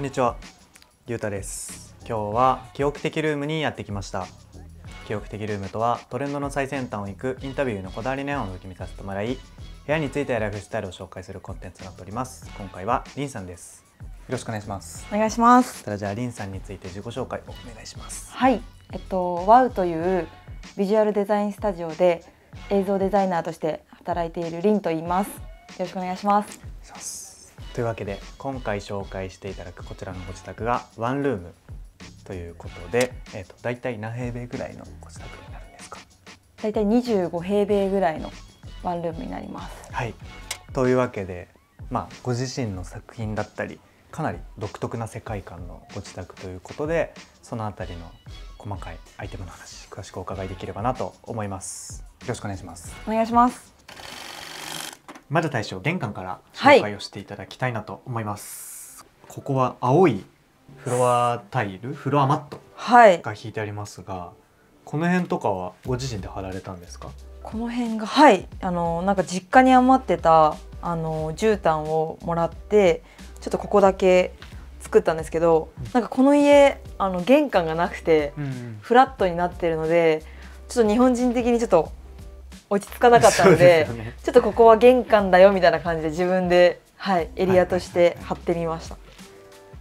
こんにちは、ゆうたです。今日は記憶的ルームにやってきました。記憶的ルームとはトレンドの最先端を行くインタビューのこだわりネオンを受け見させてもらい、部屋についてライフスタイルを紹介するコンテンツとなっております。今回はりんさんです。よろしくお願いします。お願いしますそ。れじゃありんさんについて自己紹介をお願いします。はい、えっと WOW というビジュアルデザインスタジオで映像デザイナーとして働いているリンと言います。よろしくお願いします。というわけで今回紹介していただくこちらのご自宅がワンルームということで、えっと大体何平米ぐらいのご自宅になるんですか？だいたい25平米ぐらいのワンルームになります。はい、というわけで、まあ、ご自身の作品だったりかなり独特な世界観のご自宅ということでそのあたりの細かいアイテムの話詳しくお伺いできればなと思いますよろしくお願いしますお願いします。まず最初玄関からはい。紹介をしていただきたいなと思います、ここは青いフロアタイルフロアマットはい、が引いてありますがこの辺とかはご自身で貼られたんですか？この辺がはい。あのなんか実家に余ってたあの絨毯をもらってちょっとここだけ作ったんですけど、うん。なんかこの家あの玄関がなくて。うん。フラットになってるのでちょっと日本人的にちょっと落ち着かなかったのでね。ちょっとここは玄関だよみたいな感じで自分で、はい、エリアとして貼ってみました。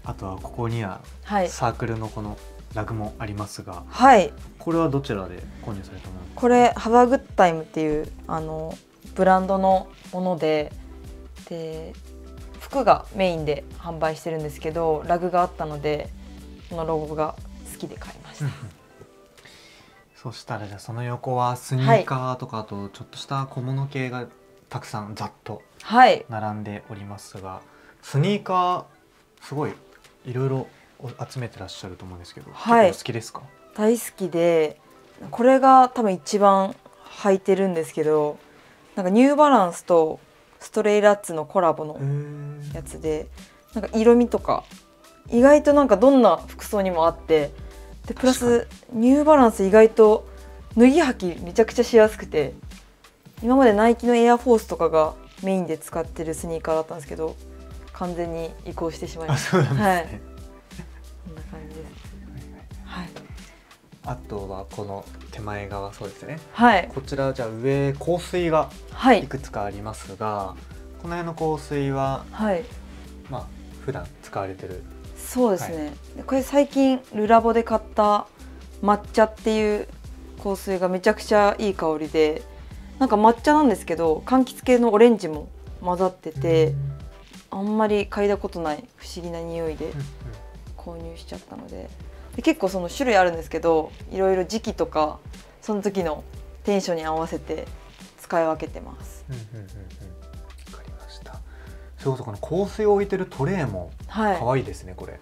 あとはここにははい、サークルのこのラグもありますが、はい、これはどちらで購入されたものこれハバーグッタイムっていうあのブランドのものでで服がメインで販売してるんですけどラグがあったのでこのロゴが好きで買いました。そしたらじゃあその横はスニーカーとかあとちょっとした小物系がたくさんざっとはい、並んでおりますがスニーカーすごいいろいろ集めてらっしゃると思うんですけど、はい。好きですか？大好きでこれが多分一番履いてるんですけどなんかニューバランスとストレイラッツのコラボのやつでなんか色味とか意外となんかどんな服装にもあってでプラスニューバランス意外と脱ぎ履きめちゃくちゃしやすくて今までナイキのエアフォースとかがメインで使ってるスニーカーだったんですけど完全に移行してしまいあました。ね、はい。こんな感じです。はい、あとはこの手前側そうですね。はい。こちらじゃあ上香水がはい。いくつかありますがこの辺の香水ははい。まあ普段使われてるそうですね、でこれ最近ルラボで買った抹茶っていう香水がめちゃくちゃいい香りでなんか抹茶なんですけど柑橘系のオレンジも混ざっててあんまり嗅いだことない不思議な匂いで購入しちゃったので。で結構その種類あるんですけどいろいろ時期とかその時のテンションに合わせて使い分けてます。うんうんうんそれこそこの香水を置いてるトレイもはい。可愛いですねこれ。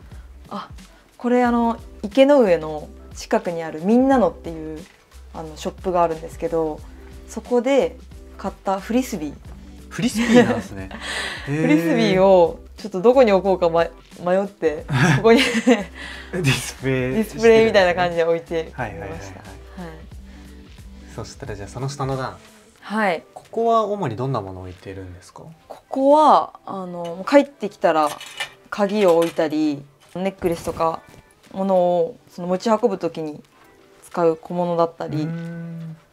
あこれあの池の上の近くにあるみんなのっていうあのショップがあるんですけどそこで買ったフリスビー、フリスビーなんですね。フリスビーをちょっとどこに置こうか、ま、迷って ここに。デディスプレイ。ィスプレイみたいな感じでで置いてみまはいはいはいはい。した。はい。そしたらじゃあその下の段。はい、ここは主にどんなものを置いてるんですか？ここはあの帰ってきたら鍵を置いたりネックレスとかものをその持ち運ぶ時に使う小物だったり、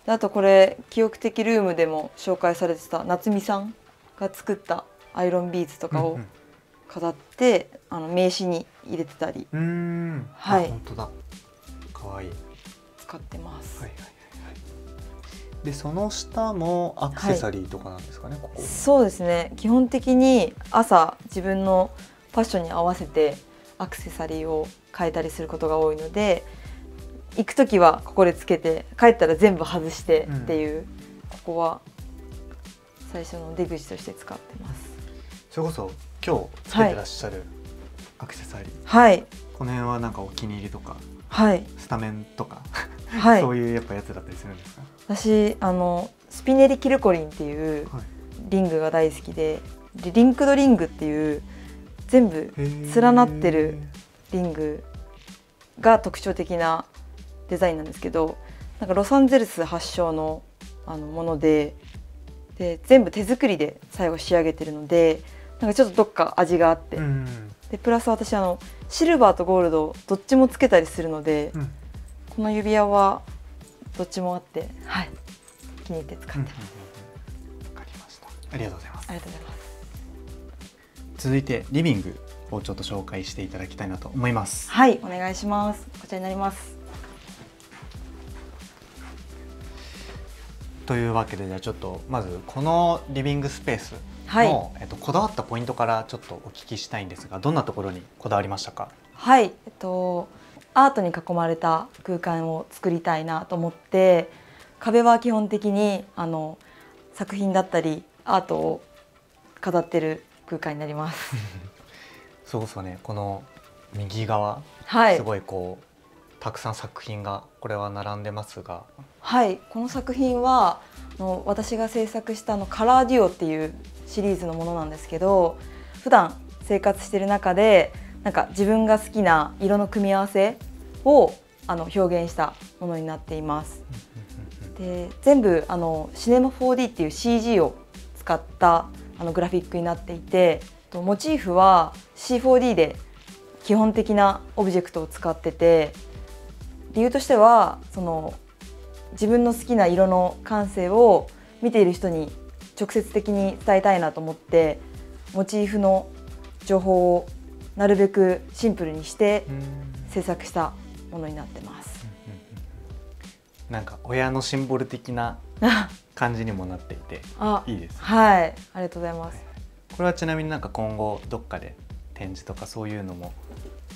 あとこれ記憶的ルームでも紹介されてた夏美さんが作ったアイロンビーズとかを飾って、あの名刺に入れてたり。はい。あ本当だ。可愛い。使ってます、はいはいでその下もアクセサリーとかなんですかね、ここ。そうですね。基本的に朝自分のファッションに合わせてアクセサリーを変えたりすることが多いので行く時はここでつけて帰ったら全部外してっていう、ここは最初の出口として使ってます。それこそ今日つけてらっしゃるアクセサリー、はい。この辺はなんかお気に入りとかはい。スタメンとか、はい。そういうやっぱやつだったりするんですか？私あのスピネリ・キルコリンっていうはい。リングが大好きででリンクドリングっていう全部連なってるリングが特徴的なデザインなんですけどなんかロサンゼルス発祥のあのものでで全部手作りで最後仕上げてるのでなんなんかちょっとどっか味があって、うん。でプラス私あのシルバーとゴールドどっちもつけたりするので、うん。この指輪はどっちもあって、はい、気に入って使ってうんます、わかりました。ありがとうございます。ありがとうございます。続いてリビングをちょっと紹介していただきたいなと思います。はいお願いします。こちらになります。というわけでじゃあちょっとまずこのリビングスペースの、はい。えっと、こだわったポイントからちょっとお聞きしたいんですがどんなところにこだわりましたか？はい、えっとアートに囲まれた空間を作りたいなと思って壁は基本的にあの作品だったりアートを飾ってる空間になります。そうそうね。この右側、はい。す、ごいこうたくさん作品がこれは並んでますが。はい、この作品はあの私が制作したあのカラーデュオっていうシリーズのものなんですけど普段生活してる中でなんか自分が好きな色の組み合わせをあの表現したものになっています。で全部あのシネマ 4D っていう CG を使ったあのグラフィックになっていてとモチーフは C4D で基本的なオブジェクトを使ってて理由としてはその自分の好きな色の感性を見ている人に直接的に伝えたいなと思ってモチーフの情報をなるべくシンプルにして制作したものになってます。なんか親のシンボル的な 感じにもなっていてあいいですね。はい。ありがとうございます。これはちなみになんか今後どっかで展示とかそういうのも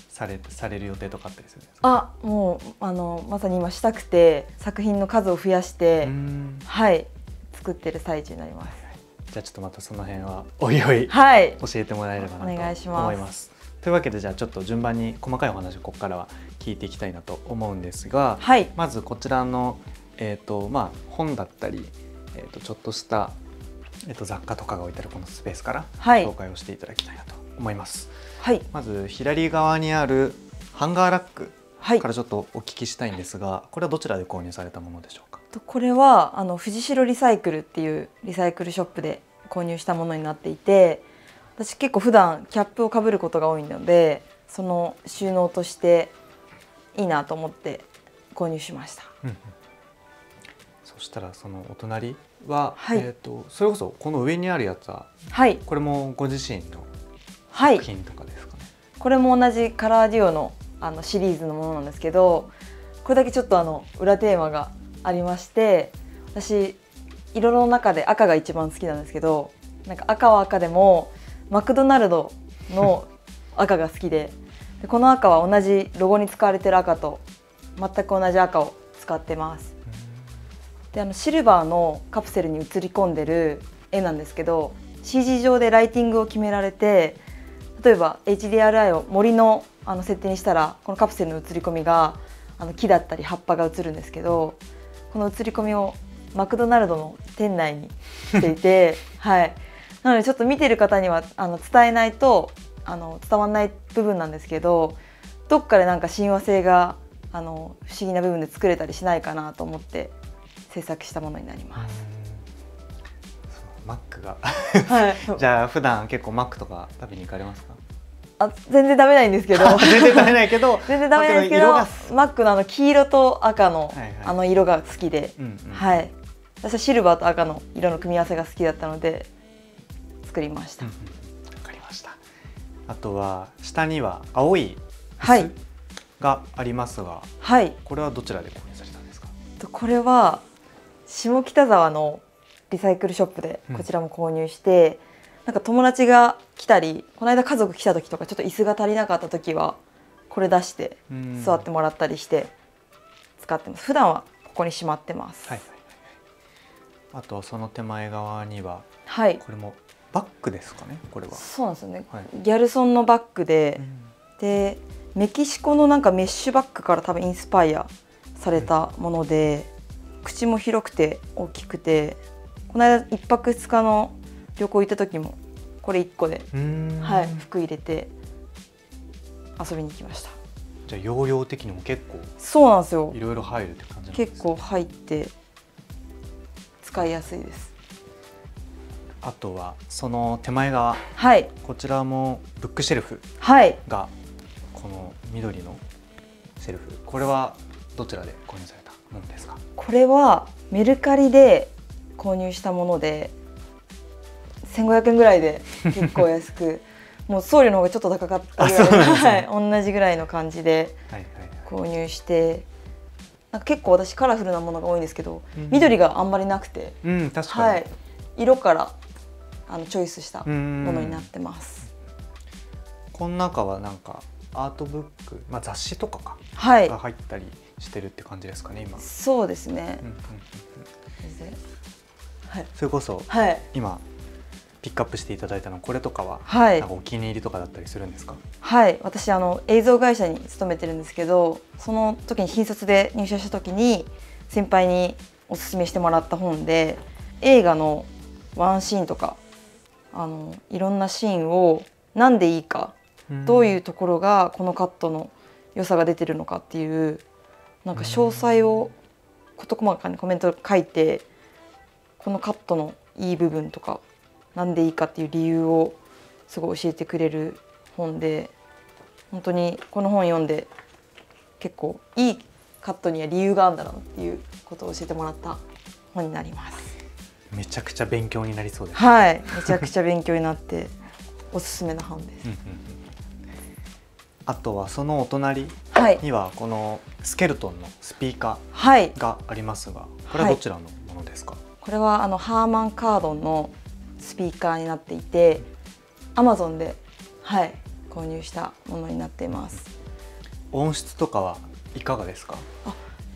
されされる予定とかあったりするんですか？あもうあのまさに今したくて作品の数を増やして、はい。作ってる最中になります。じゃあちょっとまたその辺はおいおいはい。教えてもらえればなと思います。というわけでじゃあちょっと順番に細かいお話をここからは聞いていきたいなと思うんですが、はいまずこちらの、えーとまあ、本だったり、えー、とちょっとした、えー、と雑貨とかが置いてあるこのスペースからはい紹介をしていただきたいなと思います。はいまず左側にあるハンガーラックはいからちょっとお聞きしたいんですが、これはどちらで購入されたものでしょうか？とこれはあの藤代リサイクルっていうリサイクルショップで購入したものになっていて私結構普段キャップをかぶることが多いのでその収納としていいなと思って購入しました。うんうん。そしたらそのお隣は、はい。えー、とそれこそこの上にあるやつははい。これもご自身のはい。作品とかですかね？これも同じカラーデュオのあのシリーズのものなんですけどこれだけちょっとあの裏テーマがありまして私色の中で赤が一番好きなんですけどなんか赤は赤でもマクドナルドの赤が好きででこの赤は同じロゴに使われてる赤と全く同じ赤を使ってます。であのシルバーのカプセルに映り込んでる絵なんですけど CG 上でライティングを決められて例えば HDRI を森のあの設定にしたらこのカプセルの映り込みがあの木だったり葉っぱが映るんですけどこの映り込みをマクドナルドの店内にしていて、はい、なのでちょっと見てる方にはあの伝えないとあの伝わらない部分なんですけどどっかでなんか親和性があの不思議な部分で作れたりしないかなと思って制作したものになります。マックが。はい、じゃあ普段結構マックとか食べに行かれますか？あ全然食べないんですけど。全然食べないけど 全然ダメなんですけどマックの色がマックのあの黄色と赤の、はいはい。あの色が好きで、うんうん。はい。私はシルバーと赤の色の組み合わせが好きだったので作りました、うんうん。わかりました。あとは下には青い椅はい。子がありますが、はい。これはどちらで購入されたんですか？とこれは下北沢のリサイクルショップでうん。こちらも購入して、なんか友達が来たりこの間家族来た時とかちょっと椅子が足りなかった時はこれ出してうん。座ってもらったりして使ってます。普段はここにしまってます。はい。あとはその手前側にははい、これもバッグですかねこれは、そうなんですよね、はい。ギャルソンのバッグで、うん。でメキシコのなんかメッシュバッグから多分インスパイアされたもので、口も広くて大きくてこの間一泊二日の旅行行った時もこれ1個で、うん。はい、服入れて遊びに行きました。じゃあ容量的にも結構そうなんですよ。いろいろ入るって感じね。結構入って使いやすいですああとはその手前側はい。こちらもブックシェルフはい。がこの緑のシェルフ。これはどちらで購入されたものですか？これはメルカリで購入したもので1500円ぐらいで結構安く。もう送料の方がちょっと高かったぐらい。ね。はい、同じぐらいの感じではいはい。購入してなんか結構私カラフルなものが多いんですけど、うん。緑があんまりなくて、うん確かに、はい、色からあのチョイスしたうんものになってます。この中はなんかアートブック、まあ、雑誌とかか。はい。が入ったりしてるって感じですかね今、そうですね。うんうんうんうん。全然はい。それこそはい。今ピックアップしていただいたのこれとかは、はい。なんかお気に入りとかだったりするんですか？はい。私あの映像会社に勤めてるんですけどその時に新卒で入社した時に先輩におすすめしてもらった本で映画のワンシーンとかあのいろんなシーンを何でいいかどういうところがこのカットの良さが出てるのかっていうなんか詳細を事細かにコメント書いてこのカットのいい部分とかなんでいいかっていう理由をすごい教えてくれる本で本当にこの本読んで結構いいカットには理由があるんだなっていうことを教えてもらった本になります。めちゃくちゃ勉強になりそうです、はい、めちゃくちゃ勉強になって おすすめな本です。うん。うんうん。あとはそのお隣はい、にはこのスケルトンのスピーカはい。ー、がありますがこれはどちらのものですか、これはあのハーマンカードンのスピーカーになっていて、アマゾンではい購入したものになっています。音質とかはいかがですか？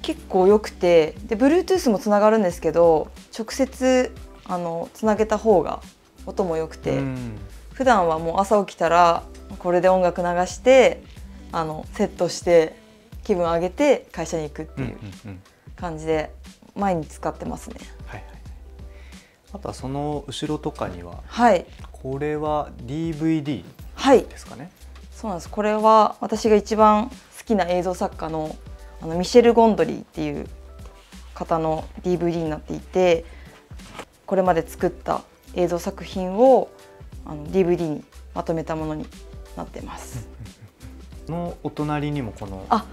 結構良くて、で Bluetooth もつながるんですけど、直接あのつなげた方が音も良くて、うん。普段はもう朝起きたらこれで音楽流して、あのセットして気分上げて会社に行くっていううん感じで毎日使ってますね。はいはい。あとはその後ろとかにははい、これは DVD はい、ですかね？そうなんです。これは私が一番好きな映像作家のあのミシェル・ゴンドリーっていう方の DVD になっていて、これまで作った映像作品をあの DVD にまとめたものになってます。のお隣にもこのあ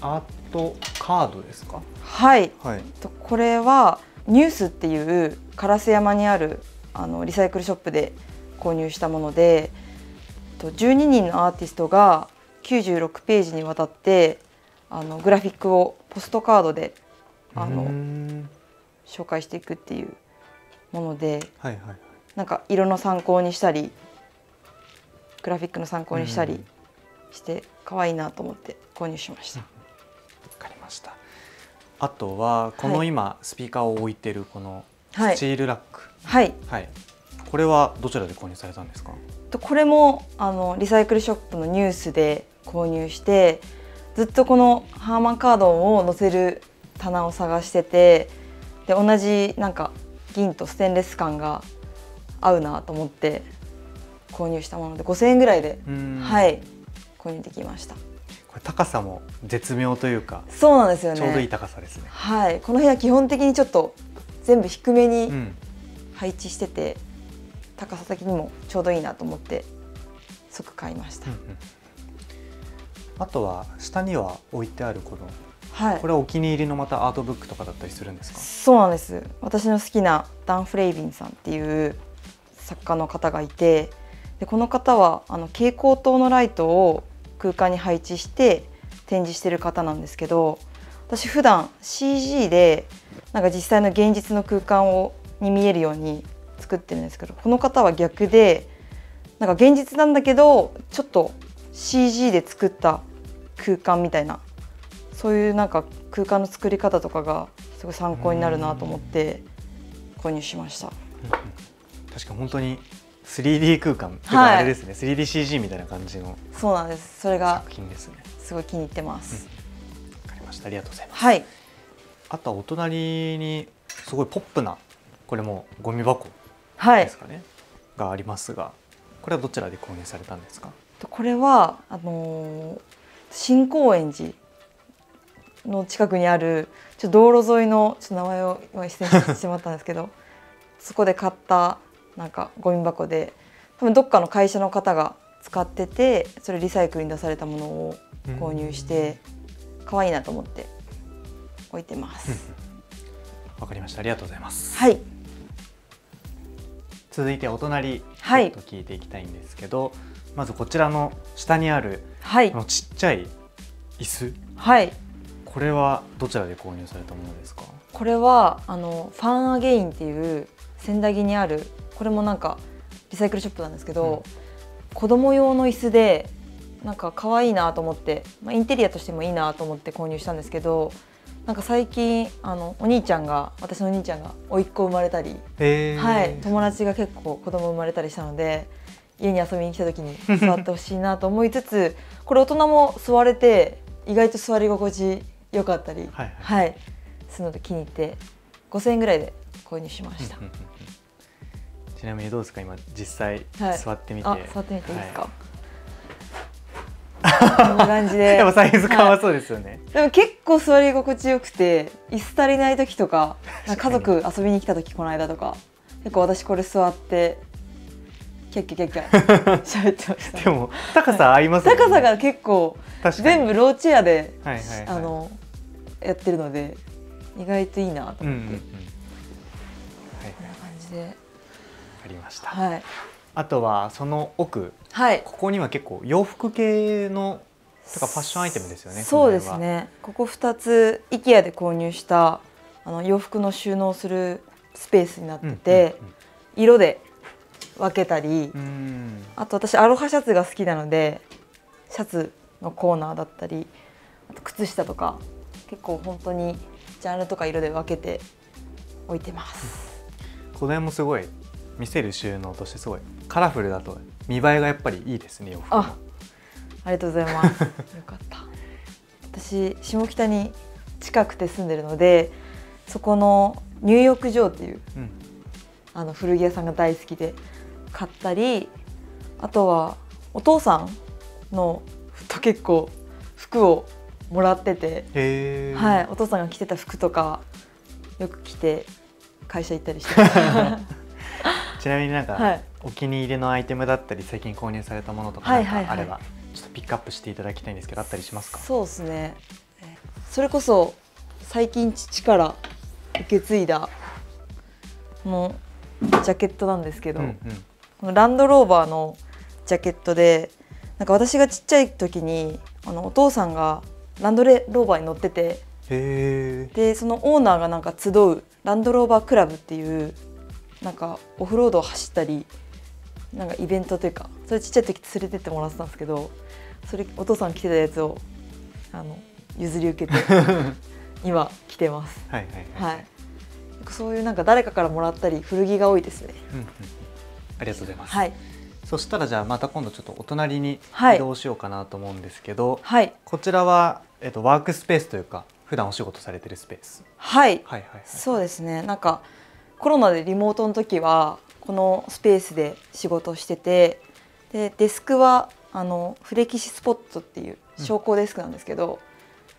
アートカードですか？はい。はいとこれはニュースっていう烏山にあるあのリサイクルショップで購入したものでと12人のアーティストが96ページにわたってあのグラフィックをポストカードであのん紹介していくっていうものではいはいはい。なんか色の参考にしたりグラフィックの参考にしたりうん。して可愛いなと思って購入しました。わかりました。あとはこのはい。今スピーカーを置いてるこのはい。スチールラック。はい。はい、これはどちらで購入されたんですか？とこれもあのリサイクルショップのニュースで購入してずっとこのハーマンカードンを載せる棚を探しててで同じなんか銀とステンレス感が合うなと思って購入したもので5000円ぐらいで、ははい購入できました。これ高さも絶妙というかそうなんですよね。ちょうどいい高さですね。はい。この部屋基本的にちょっと全部低めにうん。配置してて、高さ的にもちょうどいいなと思って即買いました、うんうんあとは下には置いてあるこのはい。これはお気に入りのまたアートブックとかだったりするんですか？そうなんです。私の好きなダン・フレイビンさんっていう作家の方がいてでこの方はあの蛍光灯のライトを空間に配置して展示してる方なんですけど私普段 CG でなんか実際の現実の空間をに見えるように作ってるんですけどこの方は逆でなんか現実なんだけどちょっと CG で作った空間みたいなそういうなんか空間の作り方とかがすごい参考になるなと思って購入しました。確か本当に 3D 空間というはいかあれですね、3DCG みたいな感じのそうなんです。それが作品ですねすごい気に入ってます。わかりましたありがとうございますはい。あとはお隣にすごいポップなこれもゴミ箱はいです。かね、がありますがこれはどちらで購入されたんですか？これはあのー新高円寺の近くにあるちょ道路沿いのちょっと名前を今失礼してしまったんですけどそこで買ったなんかゴミ箱で多分どっかの会社の方が使っててそれリサイクルに出されたものを購入して可愛いなと思って置いてます。わかりました。ありがとうございます。はい。続いてお隣ちはい。ょっと聞いていきたいんですけど、まずこちらの下にあるはい。このちっちゃい椅子。はい。これはどちらで購入されたものですか？これはあのファンアゲインっていう千駄木にあるこれもなんかリサイクルショップなんですけど、子供用の椅子でなんか可愛いなと思って、まあ、インテリアとしてもいいなと思って購入したんですけどなんか最近あのお兄ちゃんが私のお兄ちゃんが甥っ子生まれたり、はい、友達が結構子供生まれたりしたので家に遊びに来た時に座ってほしいなと思いつつ これ大人も座れて意外と座り心地良かったり、はいはい。はい、するので気に入って5000円ぐらいで購入しました。ちなみにどうですか今実際はい。座ってみて、あ、座ってみていいですか？はこんな感じで。でもサイズ感ははいそうですよね、でも結構座り心地よくて、椅子足りない時とか、家確族遊びに来た時この間とか、結構私これ座って。キャッキャキャッキャ 喋ってました。でも高さ合いますよね。高さが結構全部ローチェアで、はいはいはい。あのやってるので意外といいなと思って、うんうんうん。はい。こんな感じで、ありました、はい。あとはその奥。はい。ここには結構洋服系のとかファッションアイテムですよねそうですね。ここ2つ IKEA で購入したあの洋服の収納するスペースになってて、色で分けたり、あと私アロハシャツが好きなのでシャツのコーナーだったりあと靴下とか結構本当にジャンルとか色で分けて置いてます。この辺もすごい見せる収納としてすごいカラフルだと見栄えがやっぱりいいですね洋服もあありがとうございます。よかった。私下北に近くて住んでるのでそこの入浴場っていううんあの古着屋さんが大好きで買ったりあとはお父さんのと結構服をもらってて、はい、お父さんが着てた服とかよく着て会社行ったりして。ちなみになんか、はい。お気に入りのアイテムだったり最近購入されたものとかあればちょっとピックアップしていただきたいんですけどあったりしますか？そうですね。えそれこそ最近父から受け継いだこのジャケットなんですけど、うんうんこのランドローバーのジャケットでなんか私がちっちゃい時にあのお父さんがランドレローバーに乗っててでそのオーナーがなんか集うランドローバークラブっていうなんかオフロードを走ったりなんかイベントというかそれちっちゃい時連れてってもらってたんですけどそれお父さん着てたやつをあの譲り受けて 今着てます。はいはいはい、はい。そういうなんか誰かからもらったり古着が多いですね。うんうんありがとうございます、はい。そしたらじゃあまた今度ちょっとお隣にはい。移動しようかなと思うんですけど、はい。こちらは、えっと、ワークスペースというか普段お仕事されてるスペース。はい。はいはいはい。そうですね。なんかコロナでリモートの時はこのスペースで仕事をしてて、でデスクはあのフレキシスポットっていう昇降デスクなんですけど、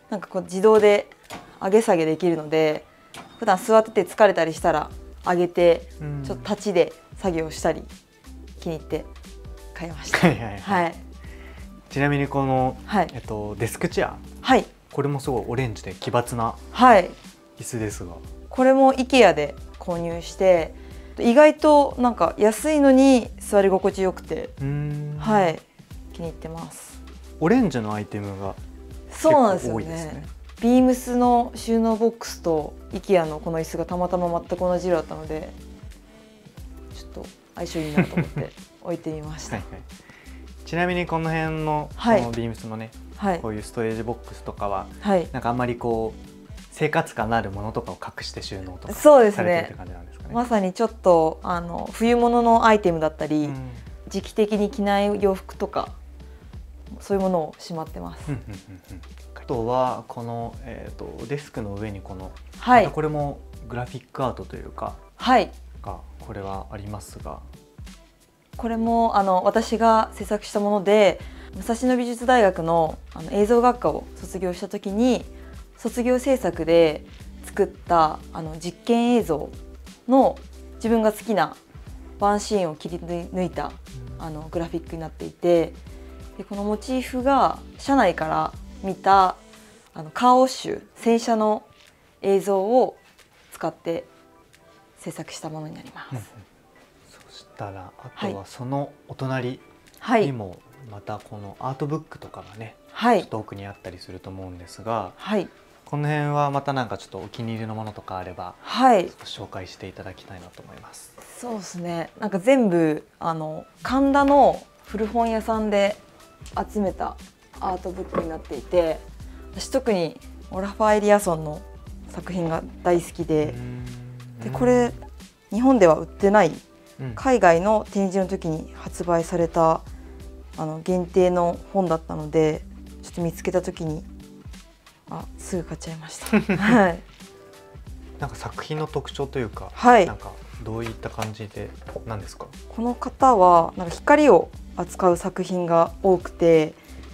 なんかこう自動で上げ下げできるので、普段座ってて疲れたりしたら上げてうん。ちょっと立ちで作業したり気に入って買いました。はいはいはい。はい。ちなみにこの、はい。えっと、デスクチェア。はい。これもすごいオレンジで奇抜なはい。椅子ですが。これも IKEA で購入して意外となんか安いのに座り心地よくて、はい。気に入ってます。オレンジのアイテムがそうなんですよね。結構多いですねビームスの収納ボックスと IKEA のこの椅子がたまたま全く同じ色だったのでちょっと相性いいなと思って 置いてみました。はいはい。ちなみにこの辺の、はい。このビームスのねはい。こういうストレージボックスとかははい。なんかあんまりこう生活感のあるものとかを隠して収納とかそうですね。されてるって感じなんですかね。まさにちょっとあの冬物のアイテムだったり、うん。時期的に着ない洋服とかそういうものをしまってます、とはこの、えー、とデスクの上にこの、はい。またこれもグラフィックアートというかはい。がこれはありますが、これもあの私が制作したもので武蔵野美術大学のあの映像学科を卒業した時に卒業制作で作ったあの実験映像の自分が好きなワンシーンを切り抜いたあのグラフィックになっていてでこのモチーフが車内から見たあのカーオッシュ洗車の映像を使って制作したものになります。うん、そしたらあとはそのお隣にもまたこのアートブックとかがね、はい、ちょっと奥にあったりすると思うんですが、はい、この辺はまたなんかちょっとお気に入りのものとかあれば、はい、紹介していただきたいなと思います。そうですね。なんか全部あの神田の古本屋さんで集めたアートブックになっていて私特にオラファー・エリアソンの作品が大好きででこれ日本では売ってない、海外の展示の時に発売されたあの限定の本だったのでちょっと見つけた時にあすぐ買っちゃいました。はい、なんか作品の特徴というか、はい、なんかどういった感じでなんですか？この方はなんか光を扱う作品が多くて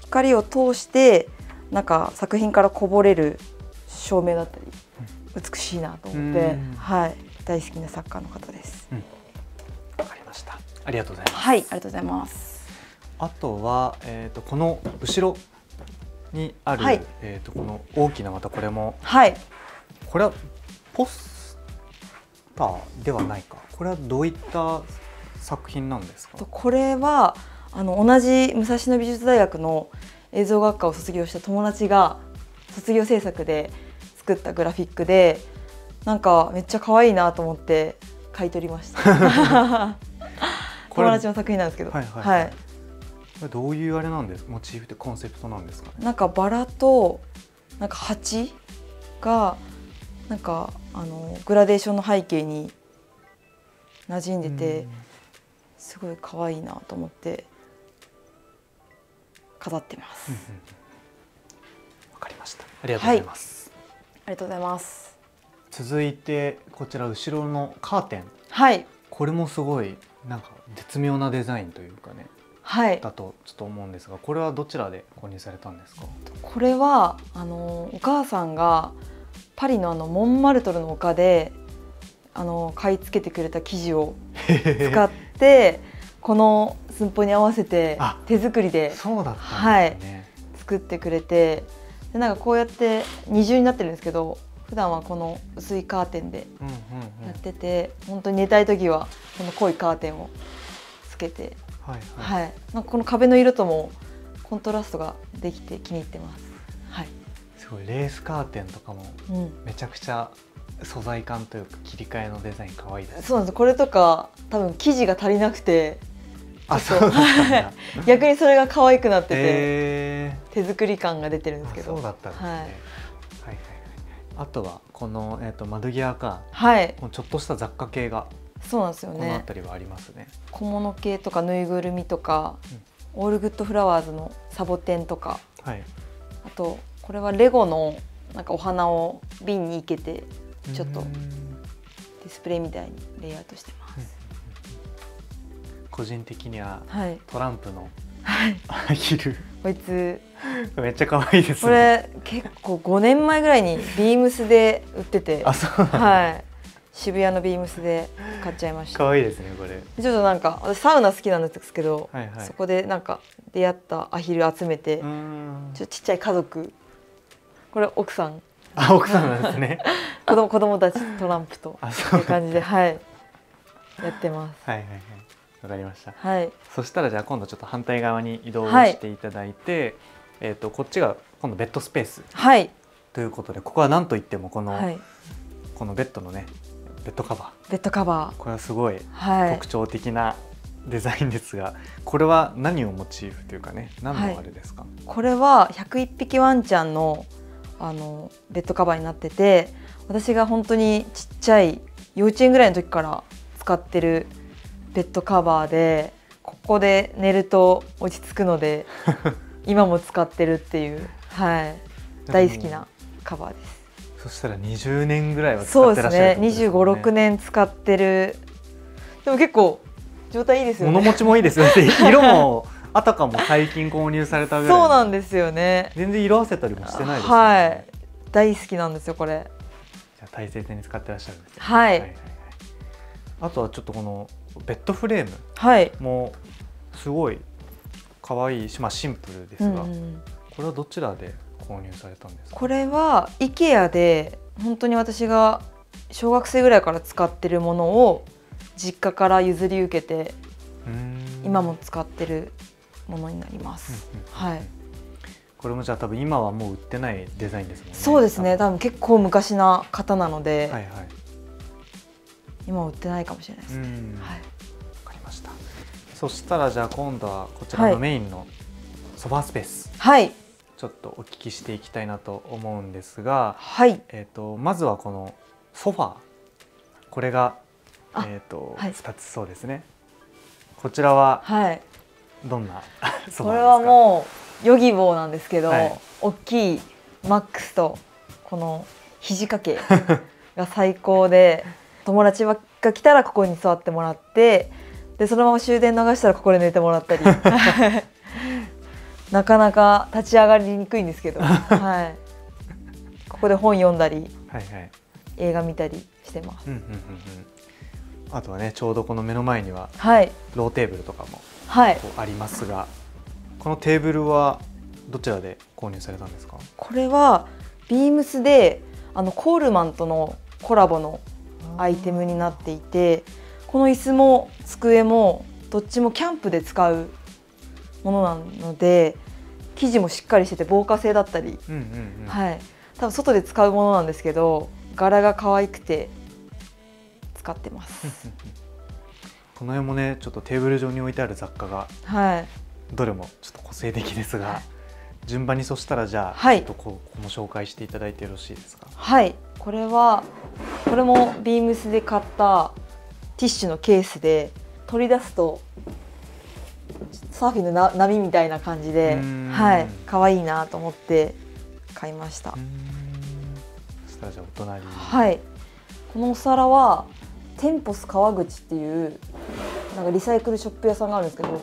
光を通してなんか作品からこぼれる照明だったり、美しいなと思って、はい、大好きな作家の方です。わ、うん、かりました。ありがとうございます。はい、ありがとうございます。あとはえっ、ー、とこの後ろにある、はい、えっ、とこの大きなまたこれも、はい、これはポスターではないか。これはどういった作品なんですか？これはあの同じ武蔵野美術大学の映像学科を卒業した友達が卒業制作で作ったグラフィックでなんかめっちゃ可愛いなと思って買い取りました。友達の作品なんですけど。はい、はい。はいどういうあれなんですモチーフってコンセプトなんですか、ね、なんかバラとなんか鉢がなんかあのグラデーションの背景に馴染んでてすごい可愛いなと思って飾ってます。わ、うん、かりました。ありがとうございます、はい、ありがとうございます。続いてこちら後ろのカーテン。はい。これもすごいなんか絶妙なデザインというかね。はい。だとちょっと思うんですが、これはどちらで購入されたんですか？これはあのお母さんがパリのあのモンマルトルの丘であの買い付けてくれた生地を使って この寸法に合わせて手作りでそうだった、ね、はい、作ってくれてでなんかこうやって二重になってるんですけど普段はこの薄いカーテンでやってて、うん。うん、本当に寝たい時はこの濃いカーテンをつけて、はいはい、はい、なんかこの壁の色ともコントラストができて気に入ってます。はい、すごいレースカーテンとかもめちゃくちゃ素材感というか切り替えのデザイン可愛いです、ね、そうなんです。これとか多分生地が足りなくて 逆にそれが可愛くなってて、えー、手作り感が出てるんですけど。そうだったんですね、はい、はいはいはい。あとはこの、えーと、窓際か、はい、ちょっとした雑貨系がそうなんですよね。この辺りはありますね。小物系とかぬいぐるみとか、うん、オールグッドフラワーズのサボテンとか、はい、あとこれはレゴのなんかお花を瓶に生けてちょっとディスプレイみたいにレイアウトして。個人的には、はい、トランプのアヒル。こいつ。めっちゃ可愛いです、ね、これ結構5年前ぐらいにビームスで売ってて。あそうはい。渋谷のビームスで買っちゃいました。可愛いですねこれ。ちょっとなんか私サウナ好きなんですけど、はいはい、そこでなんか出会ったアヒル集めてちょっとちっちゃい家族。これ奥さん。あ奥さんなんですね。子供子供たちトランプと。いう感じではい。やってます。はいはいはいわかりました。はい。そしたらじゃあ今度ちょっと反対側に移動していただいて、はい、えっ、とこっちが今度ベッドスペース。はい。ということでここは何と言ってもこの、はい、このベッドのねベッドカバー。ベッドカバー。これはすごい特徴的なデザインですが、はい、これは何をモチーフというかね何のあれですか？これは101匹ワンちゃんのあのベッドカバーになってて私が本当にちっちゃい幼稚園ぐらいの時から使ってるベッドカバーでここで寝ると落ち着くので 今も使ってるっていう、はい、大好きなカバーです。そしたら20年ぐらいは使ってらっしゃる、ね、そうですね。25、6年使ってる。でも結構状態いいですよね。物持ちもいいですよね。色もあたかも最近購入されたぐらい。そうなんですよね。全然色あせたりもしてないです、ね、はい。大好きなんですよこれ。じゃ大切に使ってらっしゃるんです、ね、はい、はいはいはい。あとはちょっとこのベッドフレームはい。もすごい可愛いし、まあ、シンプルですが、うんうんこれはどちらで購入されたんですか？これは IKEA で本当に私が小学生ぐらいから使ってるものを実家から譲り受けて今も使ってるものになります。うんうんはい、これもじゃあ多分今はもう売ってないデザインですもんね。そうですね。多多分結構昔な型なので、分はいはい。今は売ってないかもしれないですね。うん。はい、そしたらじゃあ今度はこちらのメインのソファースペース、はい、ちょっとお聞きしていきたいなと思うんですが、はい、えー、とまずはこのソファー。これが、あえーとはい。2つそうですね。こちらははい、どんな ソファーですか？これはもうヨギボーなんですけど、はい。大きいマックスとこの肘掛けが最高で友達が来たらここに座ってもらってでそのまま終電逃したらここで寝てもらったり。なかなか立ち上がりにくいんですけど、はい、ここで本読んだりはいはい。映画見たりしてます。うんうんうんうん。あとはねちょうどこの目の前にははい、ローテーブルとかもはい、ありますがこのテーブルはどちらで購入されたんですか？これはビームスであのコールマンとのコラボのアイテムになっていてこの椅子も机もどっちもキャンプで使うものなので生地もしっかりしてて防火性だったり、うんうんうん。はい。多分外で使うものなんですけど柄が可愛くて使ってます。この辺もねちょっとテーブル上に置いてある雑貨がはい、どれもちょっと個性的ですが順番にそしたらじゃあ、はい。ちょっとこうこの紹介していただいてよろしいですか？はい、これはこれもビームスで買ったティッシュのケースで取り出すとサーフィンのな波みたいな感じではい、可愛いなと思って買いました。うーんそしたらじゃあお隣。にはい、このお皿はテンポス川口っていうなんかリサイクルショップ屋さんがあるんですけど、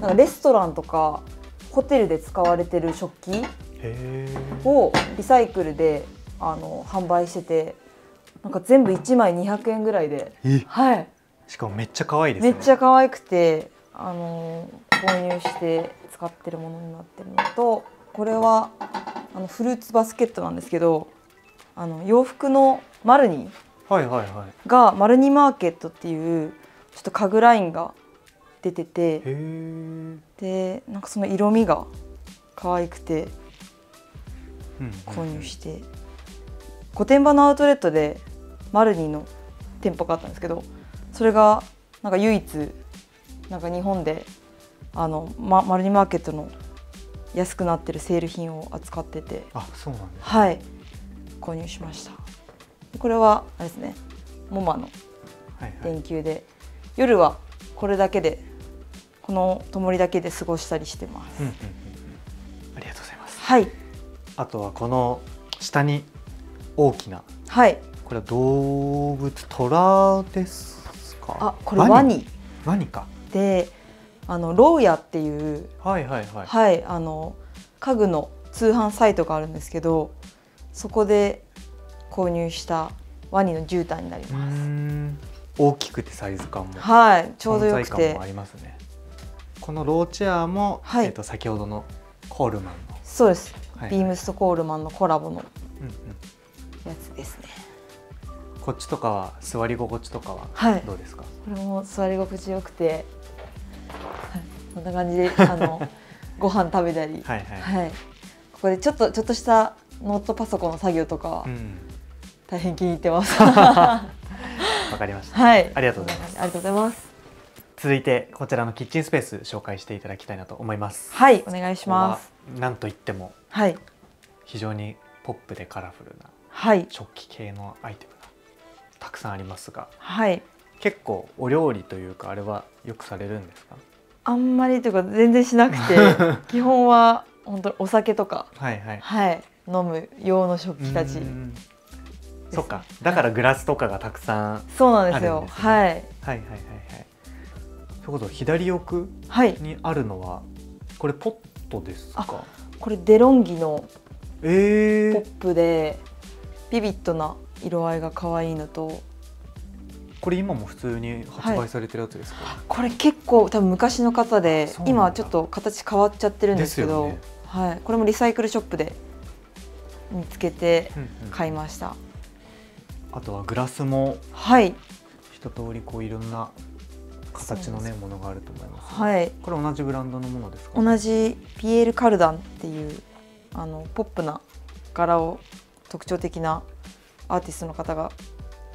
なんかレストランとかホテルで使われてる食器をリサイクルであの販売しててなんか全部1枚200円ぐらいで、え？はい、しかもめっちゃ可愛いですね。めっちゃ可愛くてあの購入して使ってるものになってるのとこれはあのフルーツバスケットなんですけどあの洋服のマルニはいはいはい。がマルニマーケットっていうちょっと家具ラインが出ててでなんかその色味が可愛くてうん。購入して御殿場のアウトレットでマルニの店舗があったんですけどそれがなんか唯一なんか日本であの、ま、マルニマーケットの安くなってるセール品を扱っててあそうなんですはい。購入しました。これはあれですねモマのはいはい。電球で夜はこれだけでこの灯りだけで過ごしたりしてます、うんうんうんうん。ありがとうございます。はい。あとはこの下に大きなはいこれは動物虎ですか？あこれワニ。ワニか。であのローヤっていうはいはいはい。はい、あの家具の通販サイトがあるんですけどそこで購入したワニの絨毯になります、ん。大きくてサイズ感も。はいちょうどよくて。ありますね。このローチェアも、はい。えー、と先ほどのコールマンの、そうです、はい。ビームスとコールマンのコラボのうんうん。やつですねこっちとかは座り心地とかははい。どうですか、これも座り心地よくて、はい、こんな感じで あのご飯食べたり、はいはい。はい、ここでちょっとちょっとしたノートパソコンの作業とかはうん。大変気に入ってます。わかりました、はい、ありがとうございます。ありがとうございます。続いてこちらのキッチンスペース紹介していただきたいなと思います。はい、お願いします。なんといってもはい、非常にポップでカラフルなはい、食器系のアイテム。がたくさんありますがはい。結構お料理というかあれはよくされるんですか？あんまりというか全然しなくて 基本は本当にお酒とかはいはい。はい。飲む用の食器たち。そっか。だからグラスとかがたくさん、はい、そうなんですよ。はい。はいはいはいはい。そういうこと左奥はい。にあるのはこれポットですか？これデロンギのえー、ポップでビビッドな色合いが可愛いのと。これ今も普通に発売されてるやつですか、これ結構多分昔の方で今はちょっと形変わっちゃってるんですけどね。はい、これもリサイクルショップで見つけてうんうん。買いました、あとはグラスもはい。一通りこういろんな形のねものがあると思います、はい。これ同じブランドのものですか？同じピエール・カルダンっていうあのポップな柄を特徴的なアーティストの方が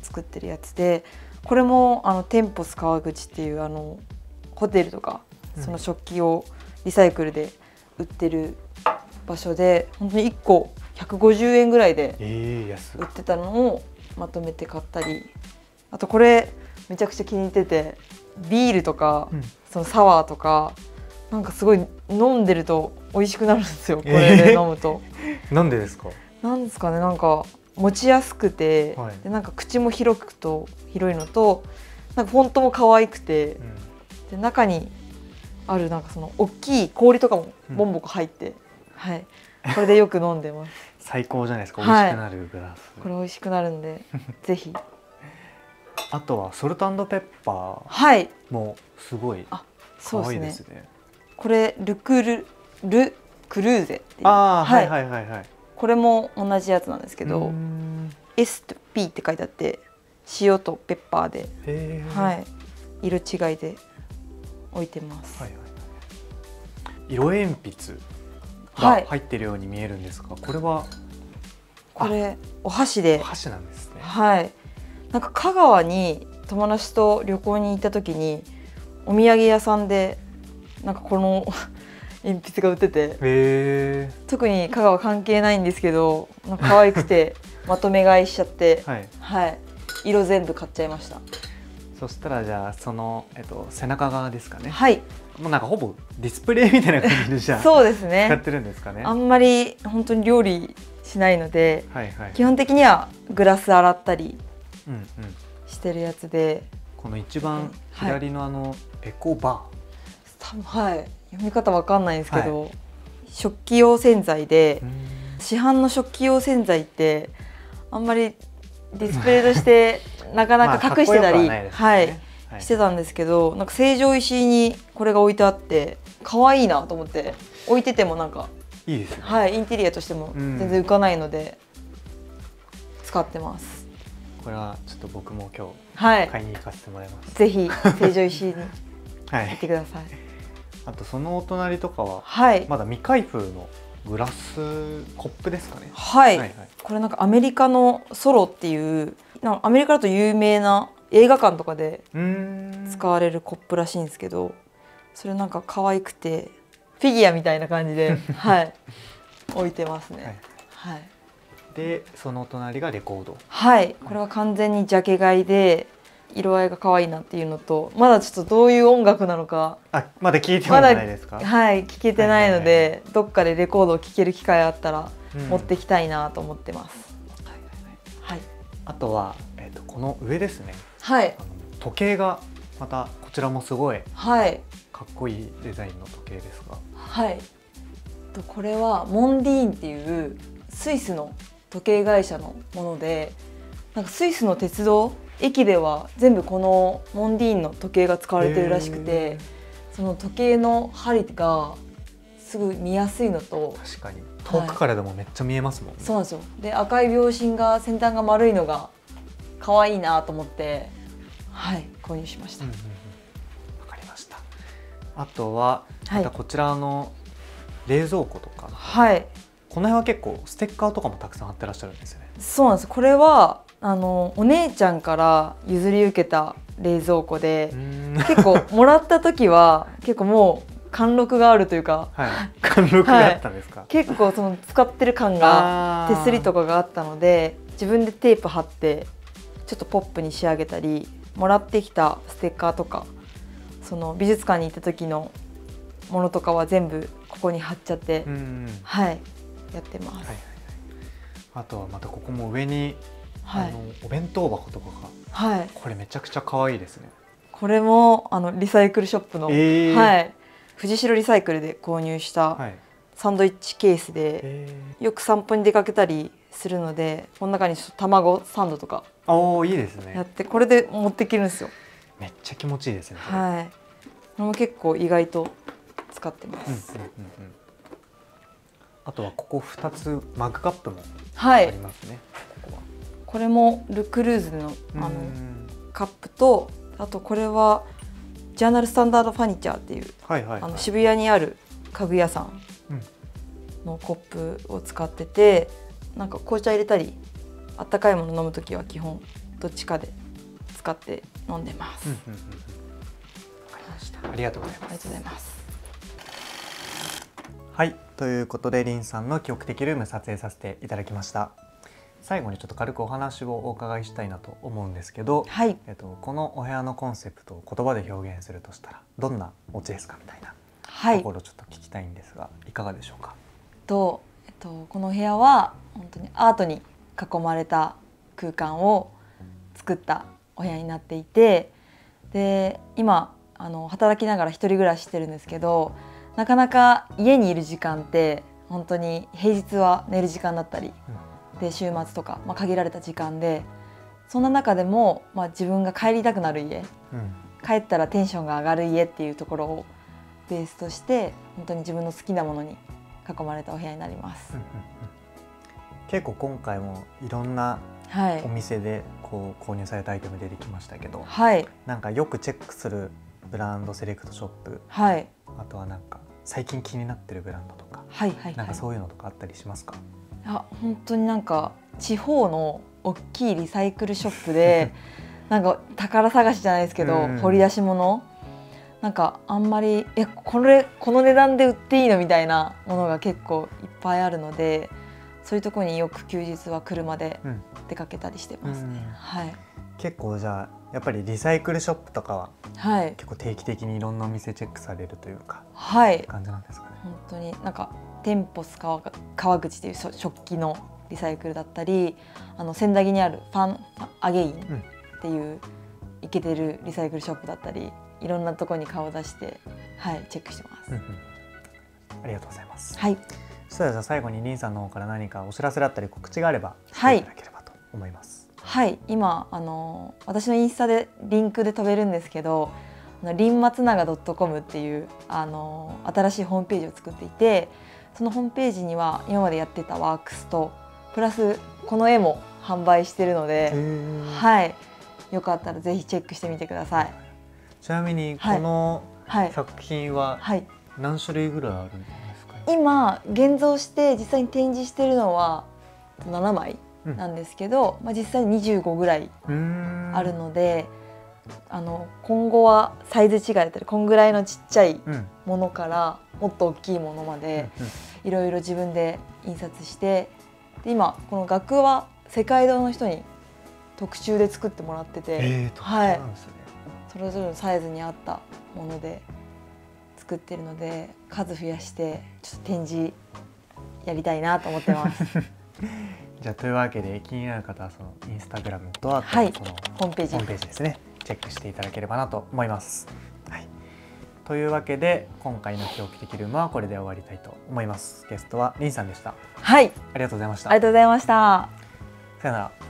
作ってるやつでこれもあのテンポス川口っていうあのホテルとかうん。その食器をリサイクルで売ってる場所で本当に1個150円ぐらいで売ってたのをまとめて買ったりあとこれめちゃくちゃ気に入っててビールとか、うん。そのサワーとかなんかすごい飲んでると美味しくなるんですよ。これで飲むと。なんでですか？なんですかねなんか持ちやすくて、はい。でなんか口も広くと広いのとなんかフォントも可愛くてで中にあるなんかその大きい氷とかもボンボコ入って、はい。これでよく飲んでます。最高じゃないですか美はい。味しくなるグラス、これ美味しくなるんで ぜひ。あとはソルトペッパはい。ーもすごいあそうですすね。これルクルルクルーゼっていう。ああ、は、はいいはいはいはいこれも同じやつなんですけどん。S と P って書いてあって塩とペッパーで、はい、色違いで置いてます、はいはい色鉛筆がはい。入ってるように見えるんですが、これはこれお箸で。箸なんですね。はい。なんか香川に友達と旅行に行った時にお土産屋さんでなんかこの鉛筆が売ってて。特に香川関係ないんですけど可愛くて まとめ買いしちゃって。はい。はい。色全部買っちゃいました。そしたらじゃあその、えっと、背中側ですかね。はい。もうなんかほぼディスプレイみたいな感じでじゃあ そうです使っねてるんですかね。あんまり本当に料理しないのではいはい。基本的にはグラス洗ったりうんうん。してるやつで。この一番はい。左のあの、エコバ多分はい読み方わかんないんですけど、食器用洗剤で市販の食器用洗剤ってあんまりディスプレイとして なかなか隠してたり、はないですよね。はい、はい。してたんですけどなんか成城石井にこれが置いてあって可愛いなと思って置いててもなんか、いいですね、はい、インテリアとしてもうん。全然浮かないので使ってます。これはちょっと僕も今はい、日買いに行かせてもらいます、ぜひ成城石井に はい。行ってください。あとそのお隣とかははい、まだ未開封のグラスコップですかね。はい、はいはい。これなんかアメリカのソロっていうなんかアメリカだと有名な映画館とかで使われるコップらしいんですけど、それなんか可愛くてフィギュアみたいな感じで はい。置いてますね。はい、でその隣がレコード。はい、これは完全にジャケ買いで色合いが可愛いなっていうのとまだちょっとどういう音楽なのかあまだ聞いてもないですか、はい聞けてないので、どっかでレコードを聴ける機会あったらうん。持ってきたいなと思ってます。はい、あとは、えっとこの上ですね。はい。時計がまたこちらもすごいはい。かっこいいデザインの時計ですがはい。とこれはモンディーンっていうスイスの時計会社のもので、なんかスイスの鉄道駅では全部このモンディーンの時計が使われてるらしくへて、その時計の針がすぐ見やすいのと、確かに。遠くからでもめっちゃ見えますもんね、そうなんですよ。で赤い秒針が先端が丸いのが可愛いなと思って、はい購入しました。うんうんうん。わかりました。あとははい。またこちらの冷蔵庫とか、はい。この辺は結構ステッカーとかもたくさん貼ってらっしゃるんですよね。そうなんです。これはあのお姉ちゃんから譲り受けた冷蔵庫で結構もらった時は結構もう貫禄があるというかはい。貫禄があったんですか、結構その使ってる感が手すりとかがあったので自分でテープ貼ってちょっとポップに仕上げたりもらってきたステッカーとかその美術館に行った時のものとかは全部ここに貼っちゃって、うんうん。はい。やってます。はいはいはい。あとはまたここも上に、はい。あのお弁当箱とかがはい。これめちゃくちゃ可愛いですね。これもあのリサイクルショップの、えー。はい、藤代リサイクルで購入したはい。サンドイッチケースで、えよく散歩に出かけたりするのでこの中に卵サンドとかおおいいですね。やってこれで持っていけるんですよ。めっちゃ気持ちいいですねはい。これも結構意外と使ってまうんうんうんす、うん。あとはここ2つマグカップもはい。ありますね、はこれもルクルーズのあのうんカップとあとこれはジャーナルスタンダードファニチャーっていうはいはい、はい、あの渋谷にある家具屋さんうん。のコップを使っててなんか紅茶入れたりあったかいもの飲む時は基本どっちかで使って飲んでます、ありがとうございます。ありがとうございます。はい。ということでリンさんの記憶的ルーム撮影させていただきました最後にちょっと軽くお話をお伺いしたいなと思うんですけど、はい。えっと、このお部屋のコンセプトを言葉で表現するとしたらどんなお家ですかみたいなはい。ところをちょっと聞きたいんですが、い、かがでしょうか？と、えっと、この部屋は本当にアートに囲まれた空間を作ったお部屋になっていてで今あの働きながら一人暮らししてるんですけどなかなか家にいる時間って本当に平日は寝る時間だったりで週末とか、まあ、限られた時間でそんな中でも、まあ、自分が帰りたくなる家うん。帰ったらテンションが上がる家っていうところをベースとして本当に自分の好きなものに囲まれたお部屋になります。うん。うんうん。結構今回もいろんなはい。お店でこう購入されたアイテム出てきましたけど、はい。なんかよくチェックするブランドセレクトショップはい。あとはなんか最近気になってるブランドとか、はいはいはい。なんかそういうのとかあったりしますか、あ本当になんか地方の大きいリサイクルショップで なんか宝探しじゃないですけど、うん。掘り出し物。なんかあんまりえこれこの値段で売っていいのみたいなものが結構いっぱいあるのでそういうところによく休日は車でうん。出かけたりしてますね。うん。はい。結構じゃあやっぱりリサイクルショップとかははい。結構定期的にいろんなお店チェックされるというかはい。感じなんですかね。本当になんかテンポス川川口っていうそ食器のリサイクルだったりあの千駄木にあるファンアゲインっていうイケてるリサイクルショップだったりいろんなところに顔を出してはいチェックしてます。うんうんありがとうございます。はいそれでは最後にリンさんの方から何かお知らせだったり告知があればはいしていただければと思います。はい今あの私のインスタでリンクで飛べるんですけどリンマツナガ .com っていうあの新しいホームページを作っていてそのホームページには今までやってたワークスとプラスこの絵も販売してるので、はい。よかったらぜひチェックしてみてください。ちなみにはい。このはい、作品ははい、何種類ぐらいあるんですか？ね。今現像して実際に展示してるのは7枚うんなんですけど、まあ、実際に25ぐらいあるので、あの今後はサイズ違いだったりこんぐらいのちっちゃいものからもっと大きいものまでいろいろ自分で印刷してで今この額は世界堂の人に特注で作ってもらってて、えー、はい。それぞれのサイズに合ったもので作ってるので数増やしてちょっと展示やりたいなと思ってます。じゃあというわけで気になる方はそのインスタグラムとあとはい。ホームページですねチェックしていただければなと思います。はい、というわけで今回の記憶的ルームはこれで終わりたいと思います。ゲストはリンさんでした。はい、ありがとうございました。ありがとうございました。さよなら。